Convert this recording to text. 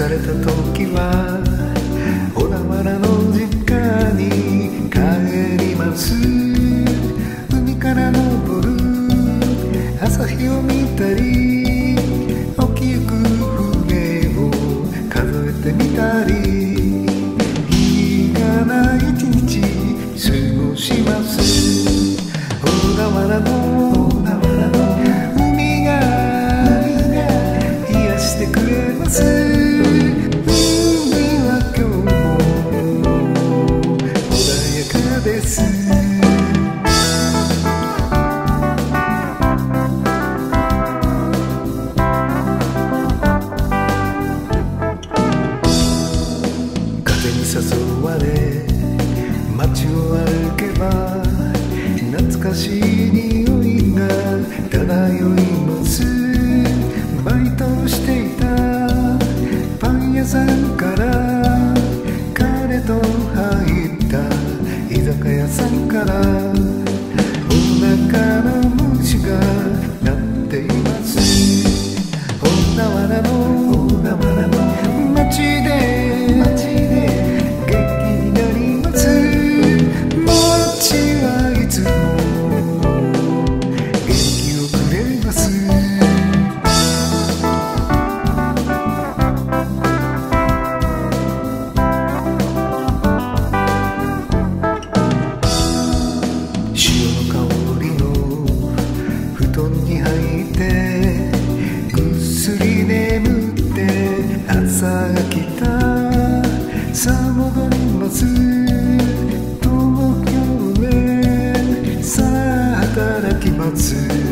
疲れた時朝日を見たり起きゆく船を数えてみたりば懐かしい匂いが漂います。バイトしていたパン屋さんから彼と入った居酒屋さんからお腹の虫が鳴さあ戻ります東京へさあ働きます